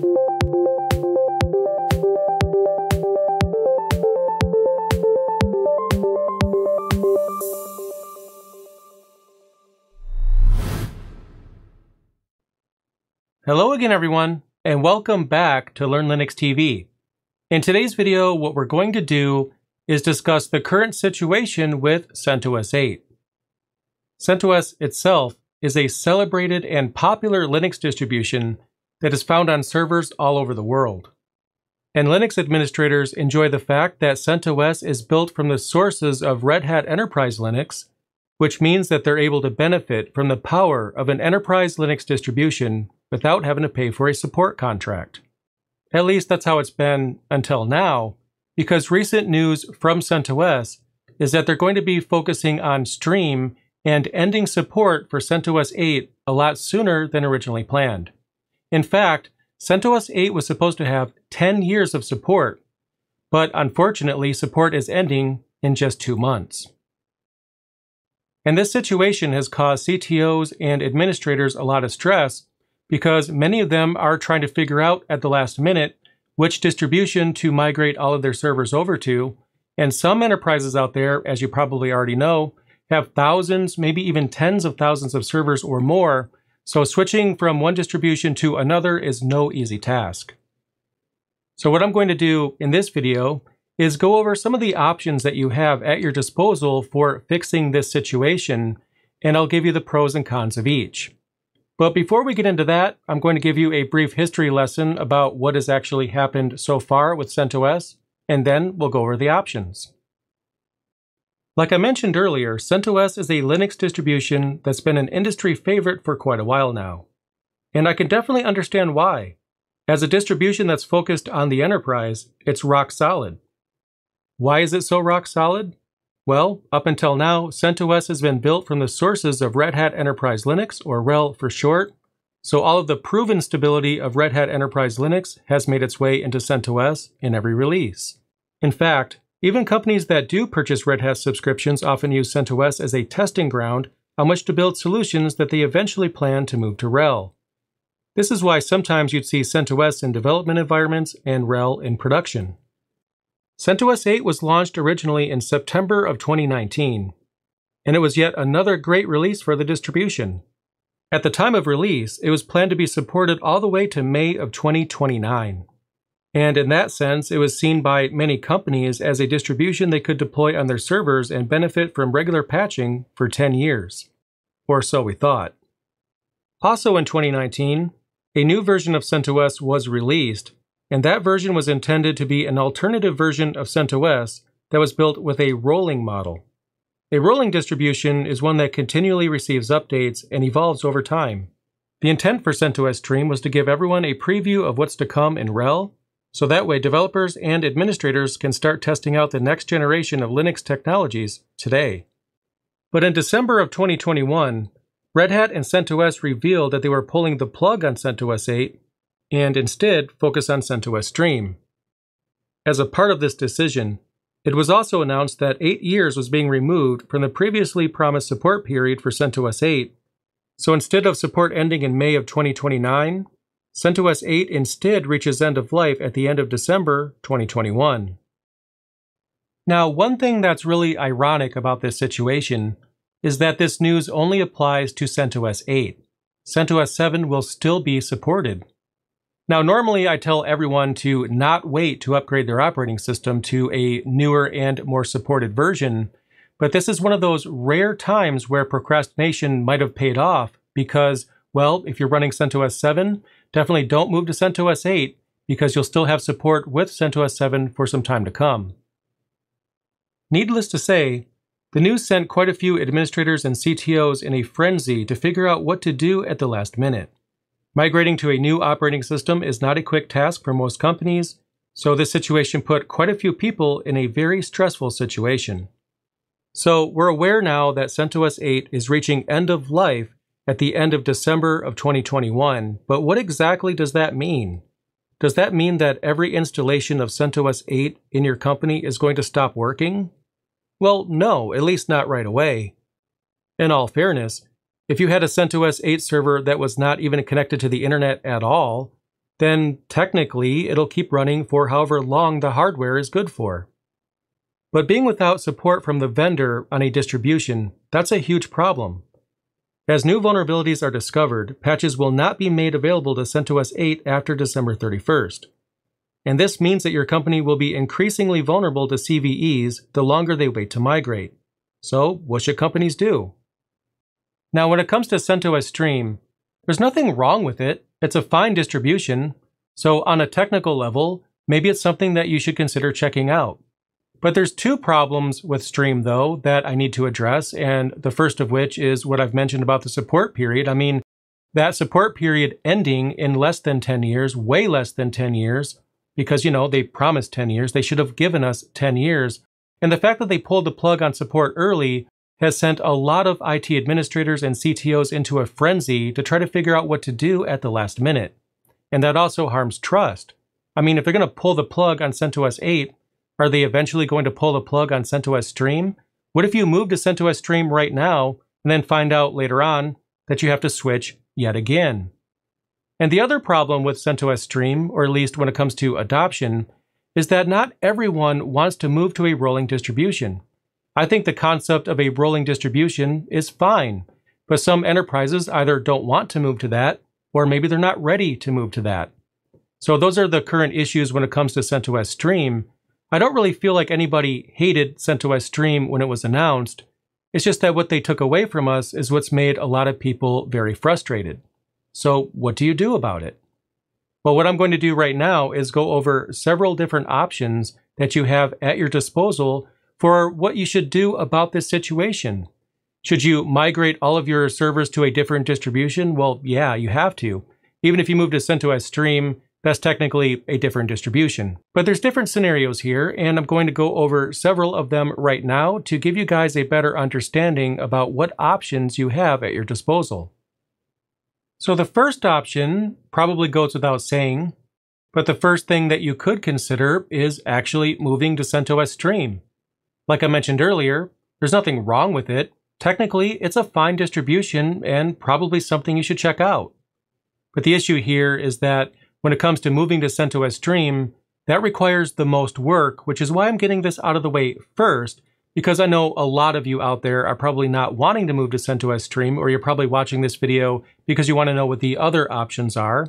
Hello again everyone, and welcome back to Learn Linux TV. In today's video, what we're going to do is discuss the current situation with CentOS 8. CentOS itself is a celebrated and popular Linux distribution that is found on servers all over the world. And Linux administrators enjoy the fact that CentOS is built from the sources of Red Hat Enterprise Linux, which means that they're able to benefit from the power of an enterprise Linux distribution without having to pay for a support contract. At least that's how it's been until now, because recent news from CentOS is that they're going to be focusing on Stream and ending support for CentOS 8 a lot sooner than originally planned. In fact, CentOS 8 was supposed to have 10 years of support, but unfortunately, support is ending in just two months. And this situation has caused CTOs and administrators a lot of stress because many of them are trying to figure out at the last minute which distribution to migrate all of their servers over to. And some enterprises out there, as you probably already know, have thousands, maybe even tens of thousands of servers or more. So switching from one distribution to another is no easy task. So what I'm going to do in this video is go over some of the options that you have at your disposal for fixing this situation, and I'll give you the pros and cons of each. But before we get into that, I'm going to give you a brief history lesson about what has actually happened so far with CentOS, and then we'll go over the options. Like I mentioned earlier, CentOS is a Linux distribution that's been an industry favorite for quite a while now. And I can definitely understand why. As a distribution that's focused on the enterprise, it's rock solid. Why is it so rock solid? Well, up until now, CentOS has been built from the sources of Red Hat Enterprise Linux, or RHEL for short, so all of the proven stability of Red Hat Enterprise Linux has made its way into CentOS in every release. In fact, even companies that do purchase Red Hat subscriptions often use CentOS as a testing ground on which to build solutions that they eventually plan to move to RHEL. This is why sometimes you'd see CentOS in development environments and RHEL in production. CentOS 8 was launched originally in September of 2019, and it was yet another great release for the distribution. At the time of release, it was planned to be supported all the way to May of 2029. And in that sense, it was seen by many companies as a distribution they could deploy on their servers and benefit from regular patching for 10 years. Or so we thought. Also in 2019, a new version of CentOS was released and that version was intended to be an alternative version of CentOS that was built with a rolling model. A rolling distribution is one that continually receives updates and evolves over time. The intent for CentOS Stream was to give everyone a preview of what's to come in RHEL, so that way developers and administrators can start testing out the next generation of Linux technologies today. But in December of 2021, Red Hat and CentOS revealed that they were pulling the plug on CentOS 8 and instead focus on CentOS Stream. As a part of this decision, it was also announced that eight years was being removed from the previously promised support period for CentOS 8. So instead of support ending in May of 2029, CentOS 8 instead reaches end of life at the end of December 2021. Now, one thing that's really ironic about this situation is that this news only applies to CentOS 8. CentOS 7 will still be supported. Now, normally I tell everyone to not wait to upgrade their operating system to a newer and more supported version, but this is one of those rare times where procrastination might have paid off because, well, if you're running CentOS 7, definitely don't move to CentOS 8 because you'll still have support with CentOS 7 for some time to come. Needless to say, the news sent quite a few administrators and CTOs in a frenzy to figure out what to do at the last minute. Migrating to a new operating system is not a quick task for most companies, so this situation put quite a few people in a very stressful situation. So we're aware now that CentOS 8 is reaching end of life at the end of December of 2021, but what exactly does that mean? Does that mean that every installation of CentOS 8 in your company is going to stop working? Well, no, at least not right away. In all fairness, if you had a CentOS 8 server that was not even connected to the internet at all, then technically it'll keep running for however long the hardware is good for. But being without support from the vendor on a distribution, that's a huge problem. As new vulnerabilities are discovered, patches will not be made available to CentOS 8 after December 31st. And this means that your company will be increasingly vulnerable to CVEs the longer they wait to migrate. So, what should companies do? Now, when it comes to CentOS Stream, there's nothing wrong with it. It's a fine distribution. So, on a technical level, maybe it's something that you should consider checking out. But there's two problems with Stream, though, that I need to address, and the first of which is what I've mentioned about the support period. I mean, that support period ending in less than 10 years, way less than 10 years, because, you know, they promised 10 years. They should have given us 10 years. And the fact that they pulled the plug on support early has sent a lot of IT administrators and CTOs into a frenzy to try to figure out what to do at the last minute. And that also harms trust. I mean, if they're going to pull the plug on CentOS 8, are they eventually going to pull the plug on CentOS Stream? What if you move to CentOS Stream right now and then find out later on that you have to switch yet again? And the other problem with CentOS Stream, or at least when it comes to adoption, is that not everyone wants to move to a rolling distribution. I think the concept of a rolling distribution is fine, but some enterprises either don't want to move to that, or maybe they're not ready to move to that. So those are the current issues when it comes to CentOS Stream, I don't really feel like anybody hated CentOS Stream when it was announced. It's just that what they took away from us is what's made a lot of people very frustrated. So, what do you do about it? Well, what I'm going to do right now is go over several different options that you have at your disposal for what you should do about this situation. Should you migrate all of your servers to a different distribution? Well, yeah, you have to. Even if you move to CentOS Stream, that's technically a different distribution. But there's different scenarios here, and I'm going to go over several of them right now to give you guys a better understanding about what options you have at your disposal. So the first option probably goes without saying, but the first thing that you could consider is actually moving to CentOS Stream. Like I mentioned earlier, there's nothing wrong with it. Technically, it's a fine distribution and probably something you should check out. But the issue here is that when it comes to moving to CentOS Stream, that requires the most work, which is why I'm getting this out of the way first, because I know a lot of you out there are probably not wanting to move to CentOS Stream, or you're probably watching this video because you want to know what the other options are.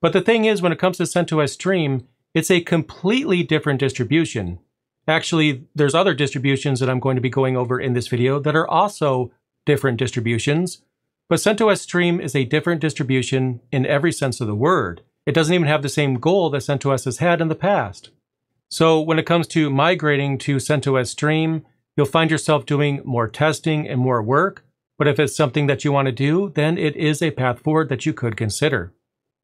But the thing is, when it comes to CentOS Stream, it's a completely different distribution. Actually, there's other distributions that I'm going to be going over in this video that are also different distributions, but CentOS Stream is a different distribution in every sense of the word. It doesn't even have the same goal that CentOS has had in the past. So when it comes to migrating to CentOS Stream, you'll find yourself doing more testing and more work, but if it's something that you want to do, then it is a path forward that you could consider.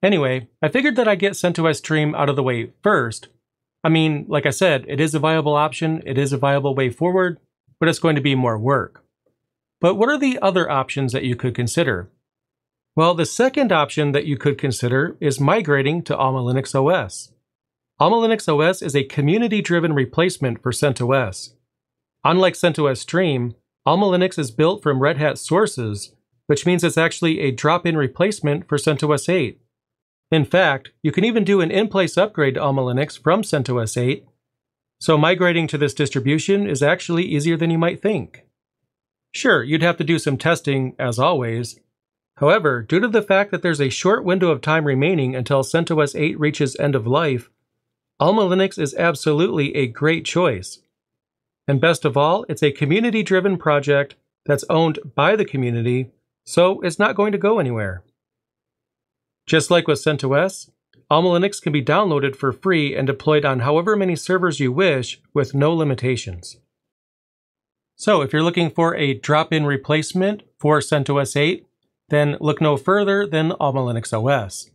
Anyway, I figured that I'd get CentOS Stream out of the way first. I mean, like I said, it is a viable option, it is a viable way forward, but it's going to be more work. But what are the other options that you could consider? Well, the second option that you could consider is migrating to Alma Linux OS. Alma Linux OS is a community-driven replacement for CentOS. Unlike CentOS Stream, Alma Linux is built from Red Hat sources, which means it's actually a drop-in replacement for CentOS 8. In fact, you can even do an in-place upgrade to Alma Linux from CentOS 8, so migrating to this distribution is actually easier than you might think. Sure, you'd have to do some testing, as always, However, due to the fact that there's a short window of time remaining until CentOS 8 reaches end of life, Alma Linux is absolutely a great choice. And best of all, it's a community driven project that's owned by the community, so it's not going to go anywhere. Just like with CentOS, Alma Linux can be downloaded for free and deployed on however many servers you wish with no limitations. So, if you're looking for a drop in replacement for CentOS 8, then look no further than Alma Linux OS.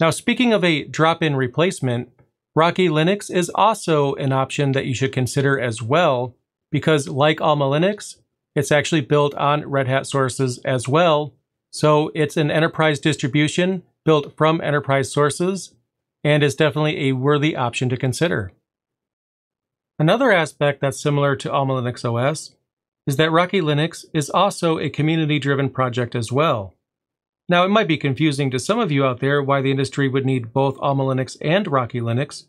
Now, speaking of a drop in replacement, Rocky Linux is also an option that you should consider as well, because like Alma Linux, it's actually built on Red Hat sources as well. So it's an enterprise distribution built from enterprise sources and is definitely a worthy option to consider. Another aspect that's similar to Alma Linux OS is that Rocky Linux is also a community driven project as well. Now, it might be confusing to some of you out there why the industry would need both Alma Linux and Rocky Linux,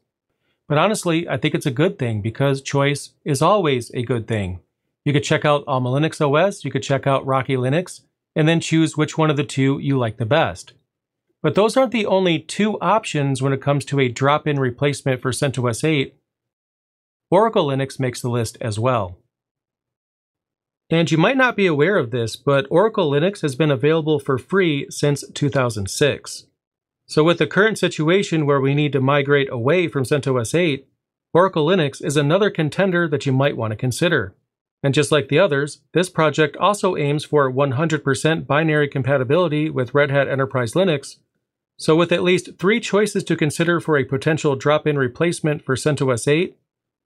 but honestly, I think it's a good thing because choice is always a good thing. You could check out Alma Linux OS, you could check out Rocky Linux, and then choose which one of the two you like the best. But those aren't the only two options when it comes to a drop-in replacement for CentOS 8. Oracle Linux makes the list as well. And you might not be aware of this, but Oracle Linux has been available for free since 2006. So with the current situation where we need to migrate away from CentOS 8, Oracle Linux is another contender that you might want to consider. And just like the others, this project also aims for 100% binary compatibility with Red Hat Enterprise Linux, so with at least three choices to consider for a potential drop-in replacement for CentOS 8,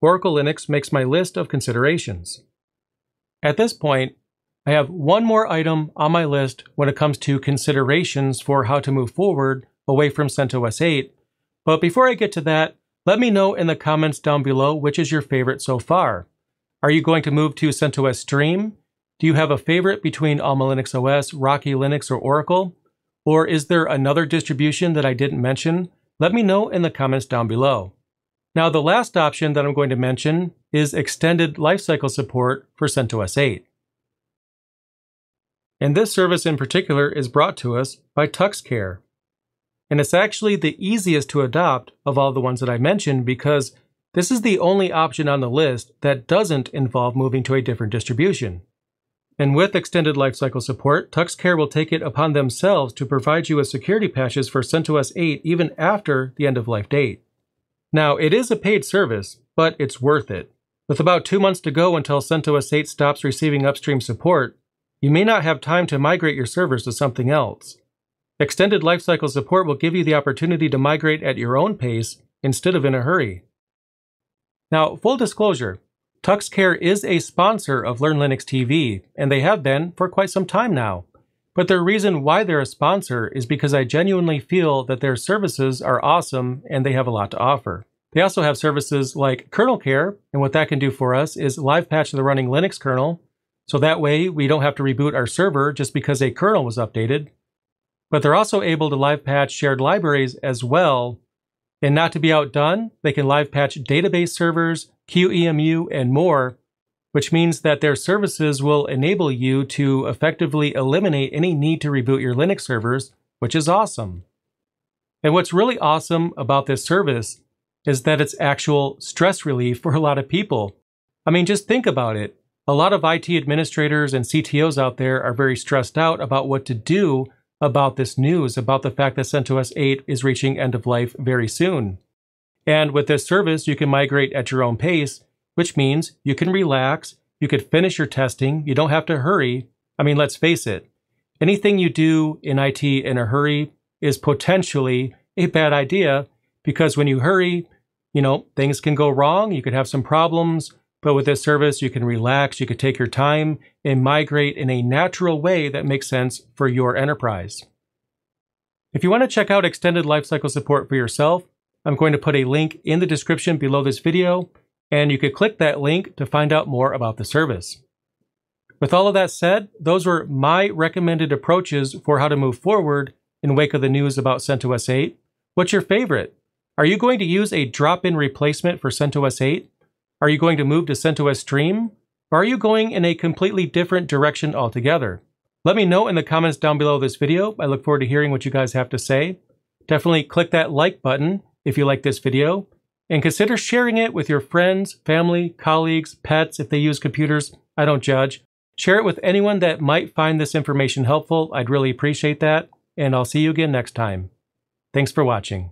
Oracle Linux makes my list of considerations. At this point, I have one more item on my list when it comes to considerations for how to move forward away from CentOS 8, but before I get to that, let me know in the comments down below which is your favorite so far. Are you going to move to CentOS Stream? Do you have a favorite between Alma Linux OS, Rocky Linux, or Oracle? Or is there another distribution that I didn't mention? Let me know in the comments down below. Now, the last option that I'm going to mention is extended lifecycle support for CentOS 8. And this service in particular is brought to us by TuxCare. And it's actually the easiest to adopt of all the ones that I mentioned because this is the only option on the list that doesn't involve moving to a different distribution. And with extended lifecycle support, TuxCare will take it upon themselves to provide you with security patches for CentOS 8 even after the end of life date. Now, it is a paid service, but it's worth it. With about two months to go until CentOS 8 stops receiving upstream support, you may not have time to migrate your servers to something else. Extended lifecycle support will give you the opportunity to migrate at your own pace instead of in a hurry. Now, full disclosure, TuxCare is a sponsor of Learn Linux TV, and they have been for quite some time now. But the reason why they're a sponsor is because I genuinely feel that their services are awesome and they have a lot to offer. They also have services like KernelCare, and what that can do for us is live patch the running Linux kernel, so that way we don't have to reboot our server just because a kernel was updated. But they're also able to live patch shared libraries as well. And not to be outdone, they can live patch database servers, QEMU, and more, which means that their services will enable you to effectively eliminate any need to reboot your Linux servers, which is awesome. And what's really awesome about this service is that it's actual stress relief for a lot of people. I mean, just think about it. A lot of IT administrators and CTOs out there are very stressed out about what to do about this news, about the fact that CentOS 8 is reaching end of life very soon. And with this service, you can migrate at your own pace, which means you can relax, you could finish your testing, you don't have to hurry. I mean, let's face it, anything you do in IT in a hurry is potentially a bad idea because when you hurry, you know, things can go wrong, you could have some problems, but with this service, you can relax, you could take your time and migrate in a natural way that makes sense for your enterprise. If you want to check out extended lifecycle support for yourself, I'm going to put a link in the description below this video, and you could click that link to find out more about the service. With all of that said, those were my recommended approaches for how to move forward in wake of the news about CentOS 8. What's your favorite? Are you going to use a drop-in replacement for CentOS 8? Are you going to move to CentOS Stream? Or are you going in a completely different direction altogether? Let me know in the comments down below this video. I look forward to hearing what you guys have to say. Definitely click that like button if you like this video, and consider sharing it with your friends, family, colleagues, pets if they use computers. I don't judge. Share it with anyone that might find this information helpful. I'd really appreciate that, and I'll see you again next time. Thanks for watching.